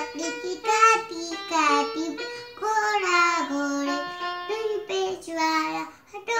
काटी काटी काटी घोड़ा घोड़े तुम पेशवाला हटो